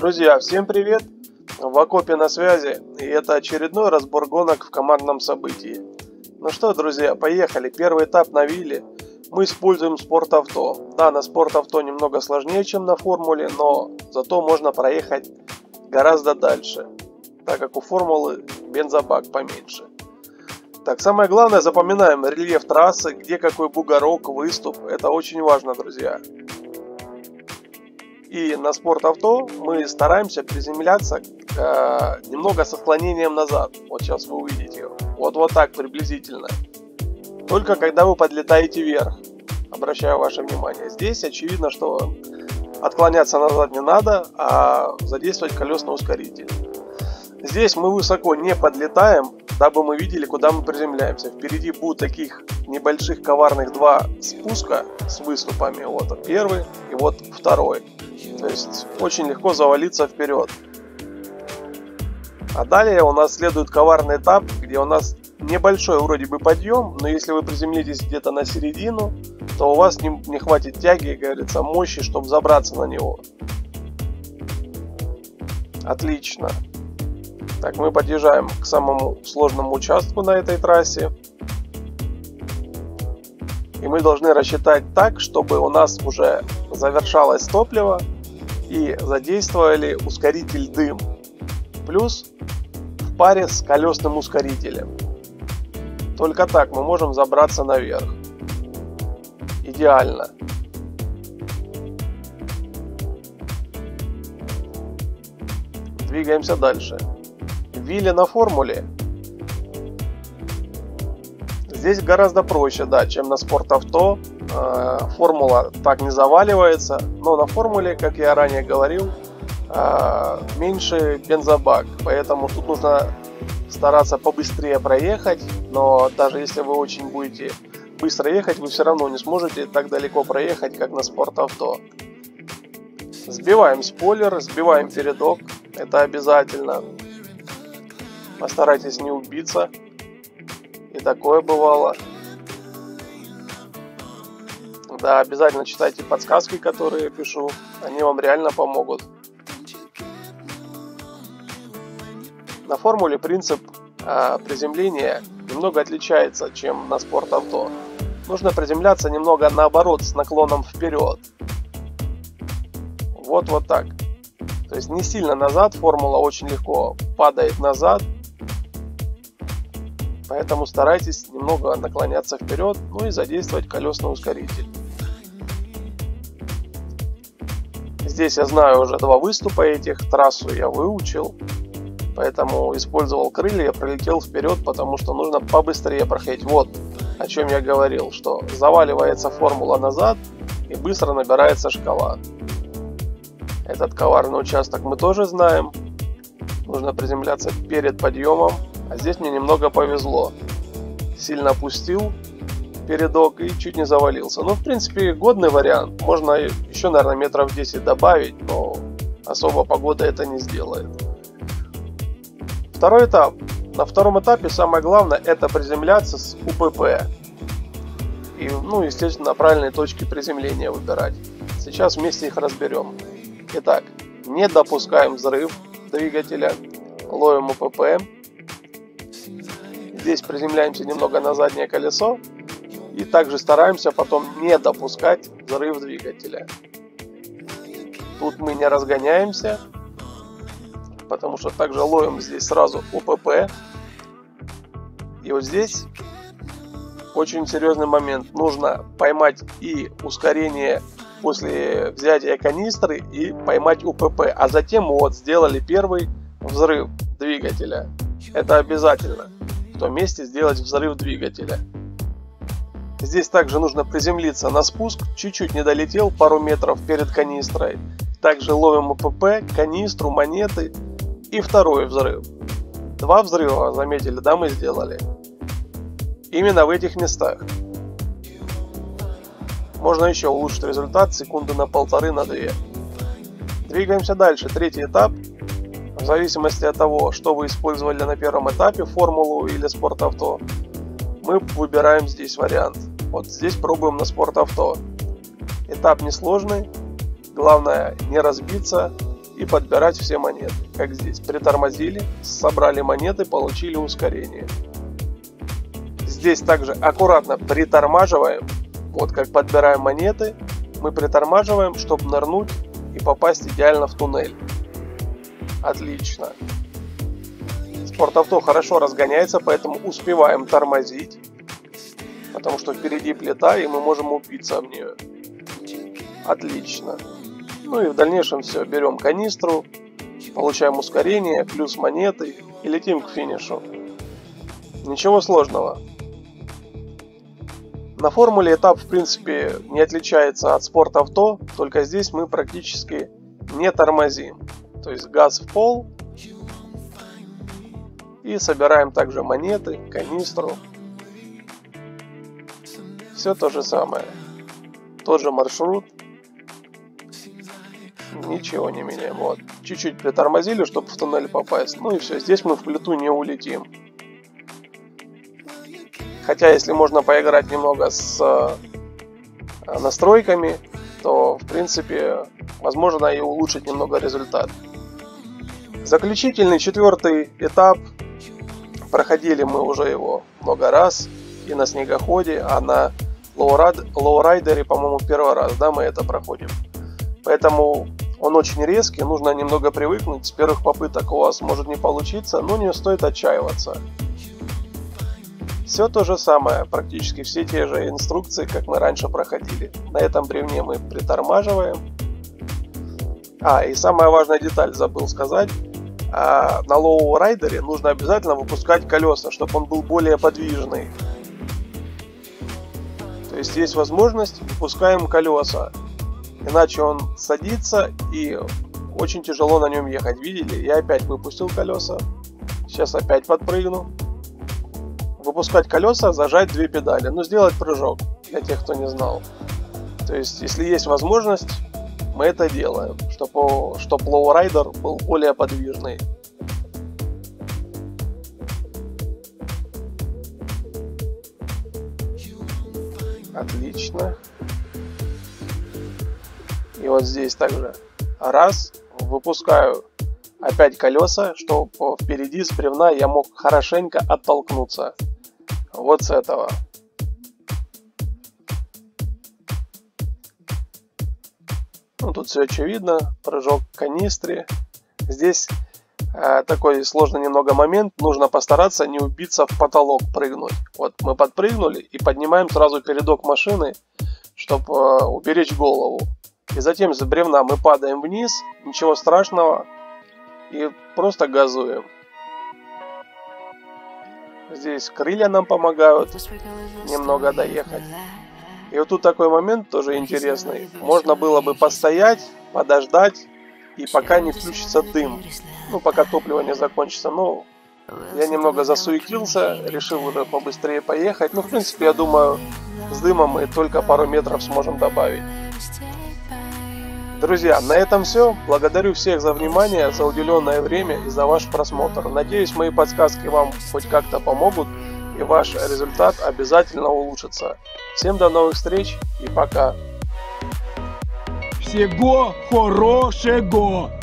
Друзья, всем привет! В окопе на связи, и это очередной разбор гонок в командном событии. Ну что, друзья, поехали. Первый этап на вилле. Мы используем спортавто. Да, на спортавто немного сложнее, чем на формуле, но зато можно проехать гораздо дальше, так как у формулы бензобак поменьше. Так, самое главное, запоминаем рельеф трассы, где какой бугорок, выступ. Это очень важно, друзья. И на спорт-авто мы стараемся приземляться э, немного с отклонением назад. Вот сейчас вы увидите. Вот, вот так приблизительно. Только когда вы подлетаете вверх. Обращаю ваше внимание. Здесь очевидно, что отклоняться назад не надо, а задействовать колесный ускоритель. Здесь мы высоко не подлетаем, дабы мы видели, куда мы приземляемся. Впереди будут таких небольших коварных два спуска с выступами. Вот первый и вот второй. То есть очень легко завалиться вперед. А далее у нас следует коварный этап, где у нас небольшой вроде бы подъем, но если вы приземлитесь где-то на середину, то у вас не, не хватит тяги, говорится, мощи, чтобы забраться на него. Отлично. Так, мы подъезжаем к самому сложному участку на этой трассе. И мы должны рассчитать так, чтобы у нас уже завершалось топливо и задействовали ускоритель дым. Плюс в паре с колесным ускорителем. Только так мы можем забраться наверх. Идеально. Двигаемся дальше. Вилли на формуле Здесь гораздо проще, да, чем на спортавто. Э, формула так не заваливается, но на формуле, как я ранее говорил, э, меньше бензобак, поэтому тут нужно стараться побыстрее проехать, но даже если вы очень будете быстро ехать, вы все равно не сможете так далеко проехать, как на спортавто. Сбиваем спойлер, сбиваем передок, это обязательно. Постарайтесь не убиться. И такое бывало. Да, обязательно читайте подсказки, которые я пишу. Они вам реально помогут. На формуле принцип э, приземления немного отличается, чем на спорт-авто. Нужно приземляться немного наоборот, с наклоном вперед. Вот вот так. То есть не сильно назад, формула очень легко падает назад, Поэтому старайтесь немного наклоняться вперед, ну и задействовать колесный ускоритель. Здесь я знаю уже два выступа этих, трассу я выучил, поэтому использовал крылья, пролетел вперед, потому что нужно побыстрее проходить. Вот о чем я говорил, что заваливается формула назад и быстро набирается шкала. Этот коварный участок мы тоже знаем. Нужно приземляться перед подъемом а здесь мне немного повезло. Сильно опустил передок и чуть не завалился. Ну, в принципе, годный вариант. Можно еще, наверное, метров 10 добавить, но особо погода это не сделает. Второй этап. На втором этапе самое главное это приземляться с УПП. И, ну, естественно, правильные точки приземления выбирать. Сейчас вместе их разберем. Итак, не допускаем взрыв двигателя, ловим УПП, Здесь приземляемся немного на заднее колесо и также стараемся потом не допускать взрыв двигателя. Тут мы не разгоняемся, потому что также ловим здесь сразу УПП. И вот здесь очень серьезный момент. Нужно поймать и ускорение после взятия канистры и поймать УПП. А затем вот сделали первый взрыв двигателя. Это обязательно том месте сделать взрыв двигателя. Здесь также нужно приземлиться на спуск, чуть-чуть не долетел пару метров перед канистрой. Также ловим АПП, канистру, монеты и второй взрыв. Два взрыва, заметили, да, мы сделали. Именно в этих местах. Можно еще улучшить результат секунды на полторы, на две. Двигаемся дальше. Третий этап в зависимости от того, что вы использовали на первом этапе, формулу или спортавто, мы выбираем здесь вариант. Вот здесь пробуем на спортавто. Этап несложный, главное не разбиться и подбирать все монеты. Как здесь. Притормозили, собрали монеты, получили ускорение. Здесь также аккуратно притормаживаем. Вот как подбираем монеты, мы притормаживаем, чтобы нырнуть и попасть идеально в туннель. Отлично. Спортавто хорошо разгоняется, поэтому успеваем тормозить. Потому что впереди плита, и мы можем упиться об нее. Отлично. Ну и в дальнейшем все, берем канистру, получаем ускорение, плюс монеты и летим к финишу. Ничего сложного. На формуле этап в принципе не отличается от спорт авто, только здесь мы практически не тормозим. То есть газ в пол и собираем также монеты, канистру. Все то же самое. Тот же маршрут. Ничего не меняем. Вот. Чуть-чуть притормозили, чтобы в туннель попасть. Ну и все. Здесь мы в плиту не улетим. Хотя, если можно поиграть немного с э, настройками, то, в принципе, возможно и улучшить немного результат. Заключительный четвертый этап. Проходили мы уже его много раз. И на снегоходе, а на лоурайдере, по-моему, первый раз, да, мы это проходим. Поэтому он очень резкий, нужно немного привыкнуть. С первых попыток у вас может не получиться, но не стоит отчаиваться. Все то же самое, практически все те же инструкции, как мы раньше проходили. На этом бревне мы притормаживаем. А, и самая важная деталь забыл сказать. А, на лоу-райдере нужно обязательно выпускать колеса, чтобы он был более подвижный. То есть есть возможность, выпускаем колеса. Иначе он садится и очень тяжело на нем ехать. Видели? Я опять выпустил колеса. Сейчас опять подпрыгну выпускать колеса, зажать две педали. Ну, сделать прыжок, для тех, кто не знал. То есть, если есть возможность, мы это делаем, чтобы, чтобы лоурайдер был более подвижный. Отлично. И вот здесь также раз, выпускаю опять колеса, чтобы впереди с бревна я мог хорошенько оттолкнуться вот с этого. Ну, тут все очевидно. Прыжок к канистре. Здесь э, такой сложный немного момент. Нужно постараться не убиться в потолок прыгнуть. Вот мы подпрыгнули и поднимаем сразу передок машины, чтобы э, уберечь голову. И затем с бревна мы падаем вниз. Ничего страшного. И просто газуем. Здесь крылья нам помогают немного доехать. И вот тут такой момент тоже интересный. Можно было бы постоять, подождать, и пока не включится дым. Ну, пока топливо не закончится. Ну, я немного засуетился, решил уже побыстрее поехать. Ну, в принципе, я думаю, с дымом мы только пару метров сможем добавить. Друзья, на этом все. Благодарю всех за внимание, за уделенное время и за ваш просмотр. Надеюсь, мои подсказки вам хоть как-то помогут и ваш результат обязательно улучшится. Всем до новых встреч и пока. Всего хорошего!